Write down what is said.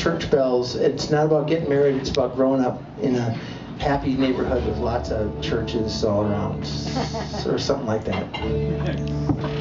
church bells. It's not about getting married. It's about growing up in a happy neighborhood with lots of churches all around, or something like that.